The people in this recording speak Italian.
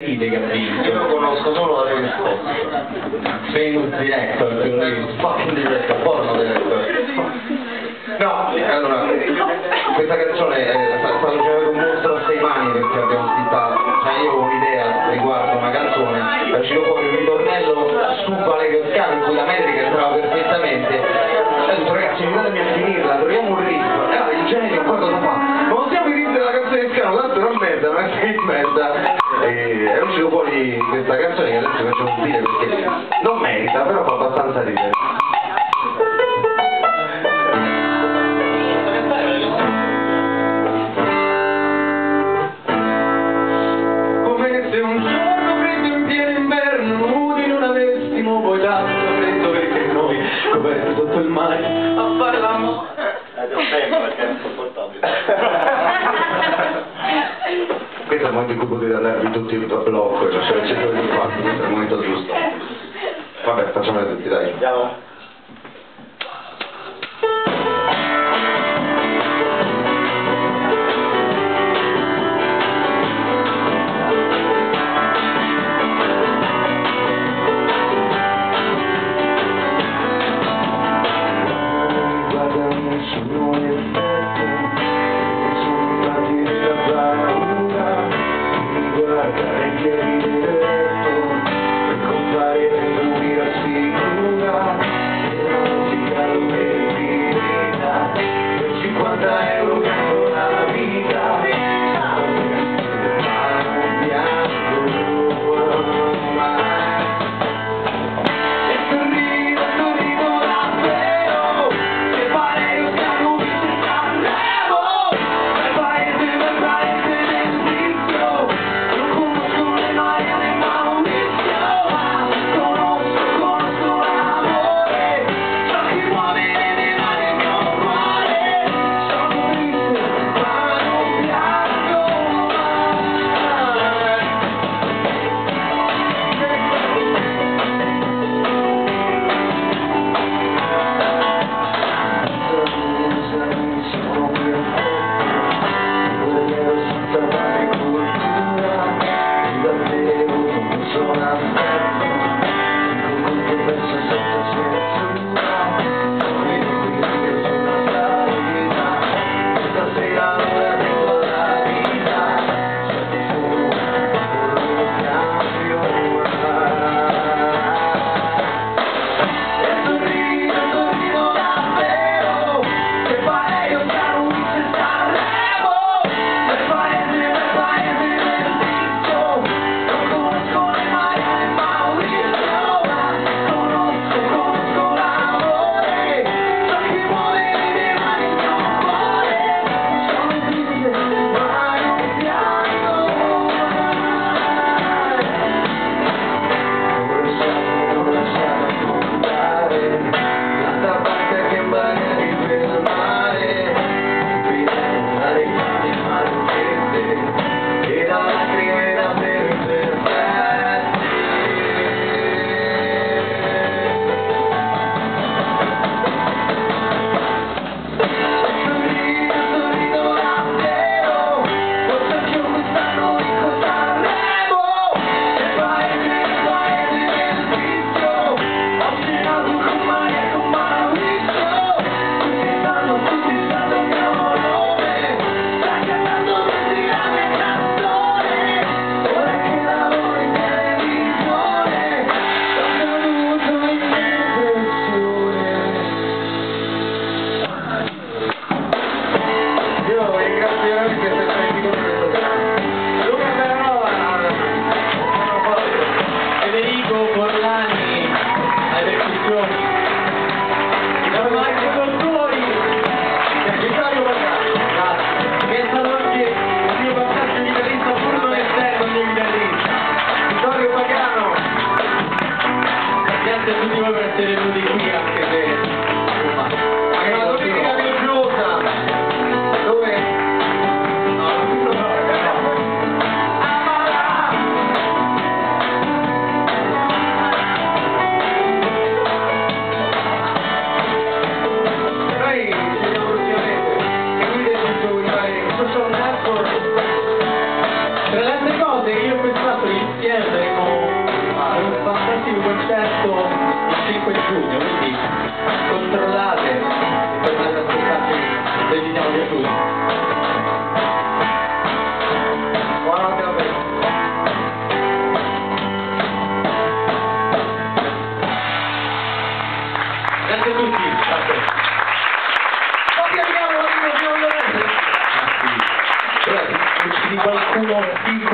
Io conosco solo la risposta. Famous director. Fucking director, porno director. No, allora, questa canzone è stata facendo un mostro a sei mani perché abbiamo scritta, cioè io ho un'idea riguardo una canzone, è uscito fuori un ritornello stupa le toscane in cui la metrica entrava perfettamente, fuori questa canzone che adesso facciamo dire perché non merita, però fa abbastanza ridere. Come se un giorno freddo in pieno inverno nudi non avessimo poi tanto freddo perché noi coperti sotto il mare a fare l'amore. Il in cui potete andarvi tutti a blocco, cioè il centro di questo è il momento giusto. Vabbè, facciamole tutti, dai. Andiamo. Marco. Tra le altre cose che io ho pensato insieme saremo a un fantastico concerto il 5 giugno quindi controllate Però, se ci di qualcuno in culo.